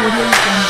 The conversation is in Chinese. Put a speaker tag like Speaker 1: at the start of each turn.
Speaker 1: 我有点。